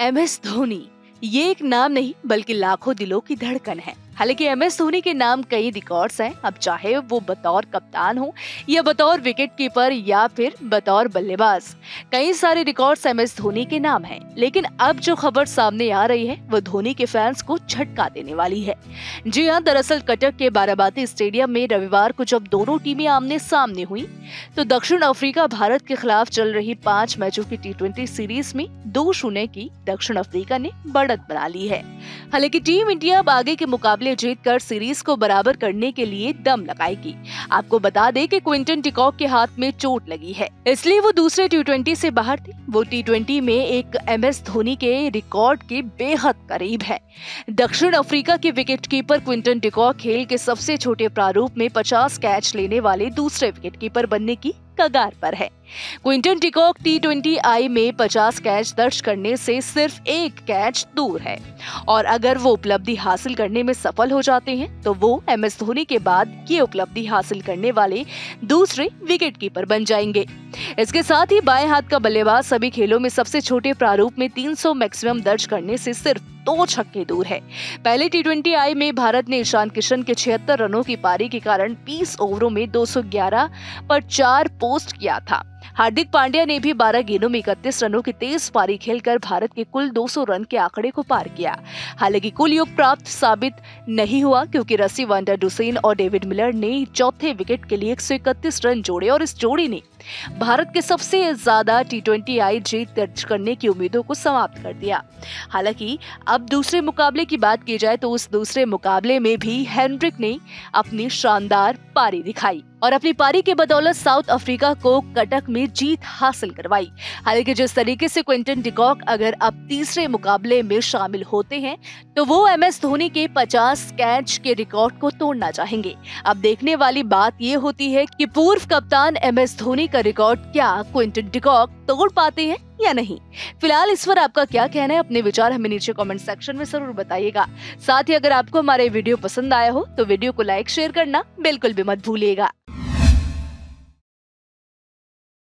M S Dhoni. ये एक नाम नहीं बल्कि लाखों दिलों की धड़कन है। हालाँकि एम एस धोनी के नाम कई रिकॉर्ड्स हैं। अब चाहे वो बतौर कप्तान हो या बतौर विकेट कीपर या फिर बतौर बल्लेबाज, कई सारे रिकॉर्ड्स एम एस धोनी के नाम हैं। लेकिन अब जो खबर सामने आ रही है, वो धोनी के फैंस को झटका देने वाली है। जी हाँ दरअसल कटक के बाराबाती स्टेडियम में रविवार को जब दोनों टीमें आमने सामने हुई तो दक्षिण अफ्रीका भारत के खिलाफ चल रही पाँच मैचों की टी सीरीज़ में दो शून्य की दक्षिण अफ्रीका ने बढ़त बना ली है। हालाँकि टीम इंडिया अब आगे के मुकाबले मुकाबले जीतकर सीरीज़ को बराबर करने के लिए दम लगाएगी आपको बता दें कि क्विंटन टिकॉक के हाथ में चोट लगी है। इसलिए वो दूसरे टी से बाहर थे। वो टी ट्वेंटी में एक एम एस धोनी के रिकॉर्ड के बेहद करीब है। दक्षिण अफ्रीका के विकेट कीपर क्विंटन टिकॉक खेल के सबसे छोटे प्रारूप में 50 कैच लेने वाले दूसरे विकेट कीपर बनने की कगार पर है। Quinton de Kock T twenty I में 50 कैच दर्ज करने से सिर्फ़ एक कैच दूर है। और अगर वो उपलब्धि हासिल करने में सफल हो जाते हैं तो वो एम एस धोनी के बाद ये उपलब्धि हासिल करने वाले दूसरे विकेट कीपर बन जाएँगे। इसके साथ ही बाएँ हाथ का बल्लेबाज सभी खेलों में सबसे छोटे प्रारूप में 300 मैक्सिमम दर्ज करने से सिर्फ़ दो छक्के दूर है। पहले टी ट्वेंटी आई में भारत ने ईशान किशन के छिहत्तर रनों की पारी के कारण 20 ओवरों में 211 पर चार पोस्ट किया था। हार्दिक पांड्या ने भी 12 गेंदों में इकतीस रनों की तेज पारी खेलकर भारत के कुल 200 रन के आंकड़े को पार किया। हालाँकि कुल योग प्राप्त साबित नहीं हुआ, क्योंकि रसी वांडर डुसेन और डेविड मिलर ने चौथे विकेट के लिए एक सौ इकतीस रन जोड़े और इस जोड़ी ने भारत के सबसे ज़्यादा टी ट्वेंटी आई जीत दर्ज करने की उम्मीदों को समाप्त कर दिया। हालाँकि अब दूसरे मुकाबले की बात की जाए तो उस दूसरे मुकाबले में भी हेनरिक ने अपनी शानदार पारी दिखाई। और अपनी पारी के बदौलत साउथ अफ्रीका को कटक में जीत हासिल करवाई। हालाँकि जिस तरीके से क्विंटन डिकॉक अगर अब तीसरे मुकाबले में शामिल होते हैं तो वो एम एस धोनी के 50 कैच के रिकॉर्ड को तोड़ना चाहेंगे। अब देखने वाली बात ये होती है कि पूर्व कप्तान एम एस धोनी का रिकॉर्ड क्या क्विंटन डिकॉक तोड़ पाते हैं? या नहीं? फ़िलहाल इस पर आपका क्या कहना है? अपने विचार हमें नीचे कमेंट सेक्शन में ज़रूर बताइएगा। साथ ही अगर आपको हमारे वीडियो पसंद आया हो तो वीडियो को लाइक शेयर करना बिल्कुल भी मत भूलिएगा।